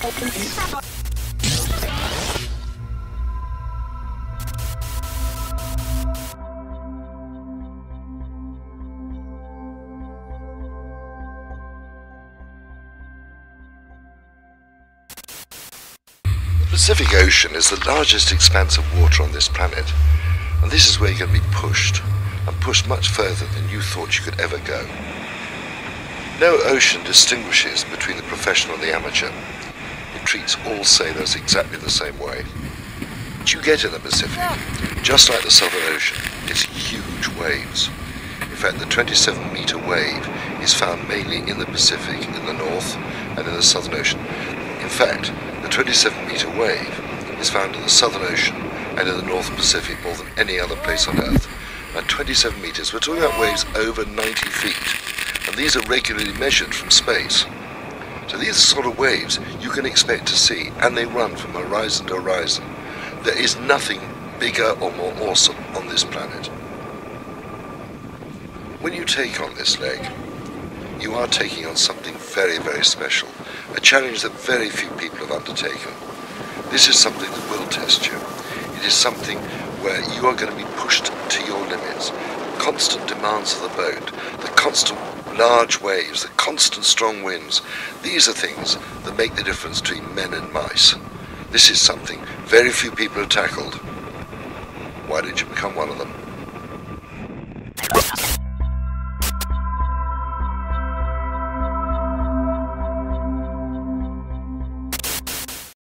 The Pacific Ocean is the largest expanse of water on this planet, and this is where you're going to be pushed, and pushed much further than you thought you could ever go. No ocean distinguishes between the professional and the amateur. Treats all sailors exactly the same way. What you get in the Pacific, just like the Southern Ocean, is huge waves. In fact, the 27 meter wave is found mainly in the Pacific, in the North, and in the Southern Ocean. In fact, the 27 meter wave is found in the Southern Ocean and in the North Pacific more than any other place on Earth. At 27 meters, we're talking about waves over 90 feet, and these are regularly measured from space. So these are sort of waves you can expect to see, and they run from horizon to horizon. There is nothing bigger or more awesome on this planet. When you take on this leg, you are taking on something very, very special, a challenge that very few people have undertaken. This is something that will test you. It is something where you are going to be pushed to your limits. Constant demands of the boat, the constant large waves, the constant strong winds, these are things that make the difference between men and mice. This is something very few people have tackled. Why did you become one of them?